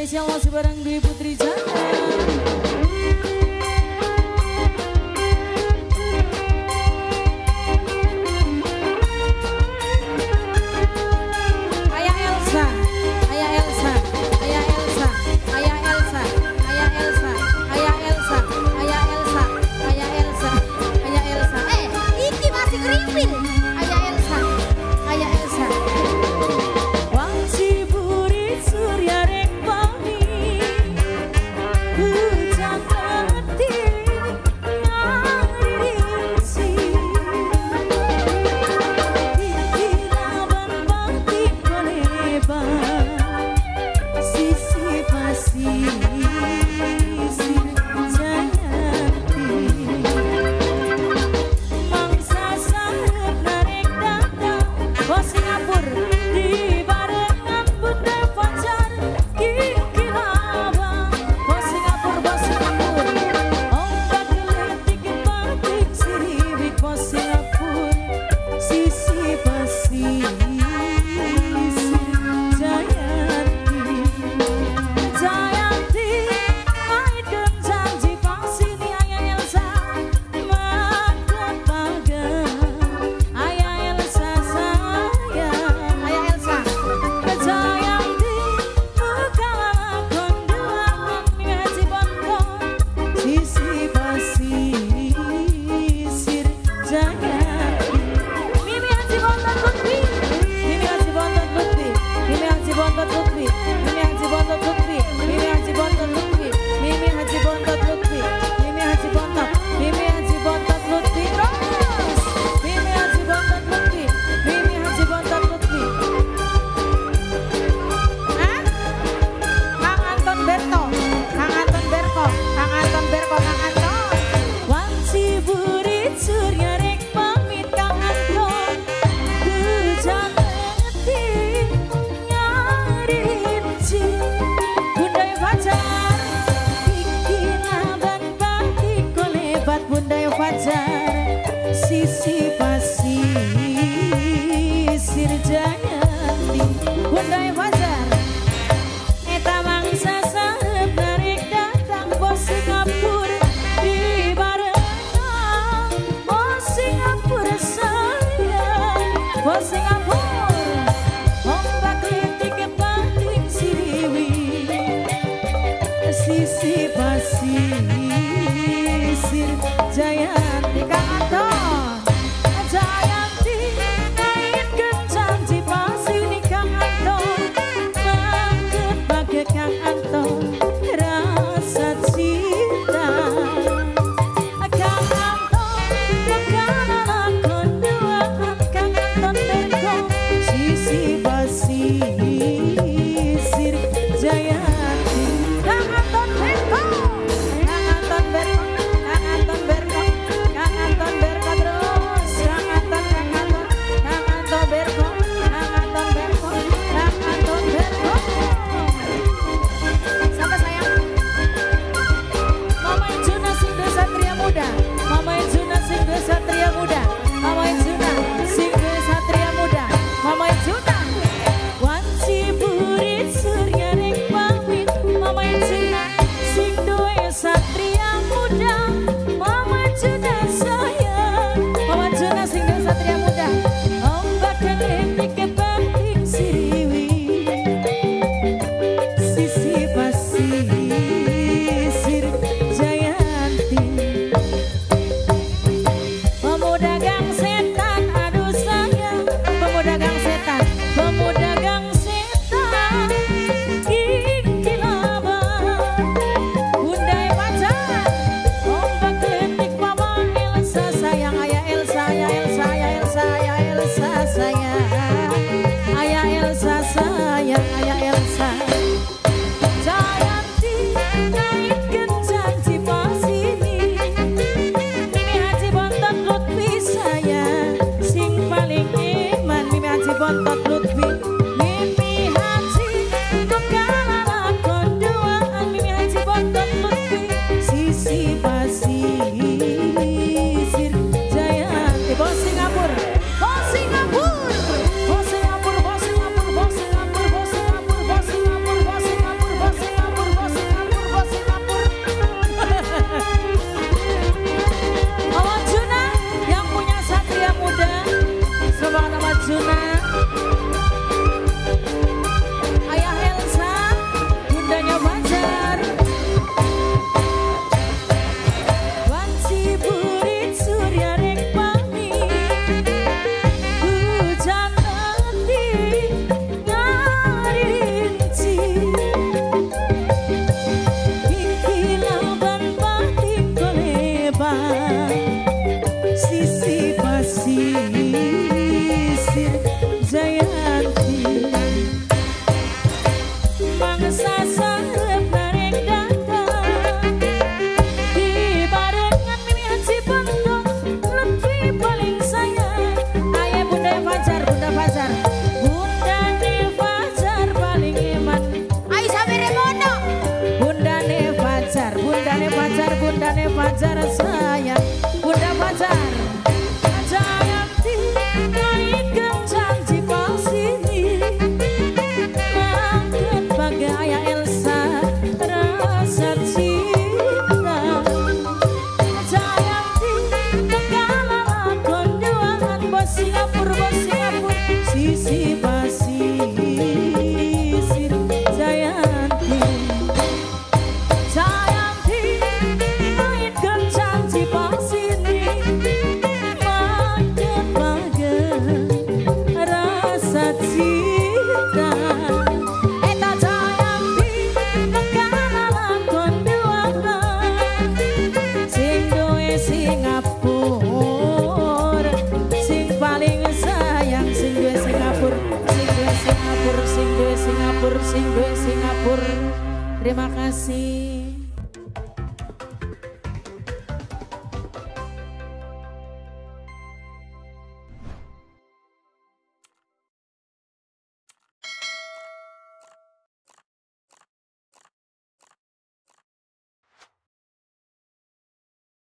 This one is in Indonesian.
spesial masih bareng Dwi Putri Jaya. você. see.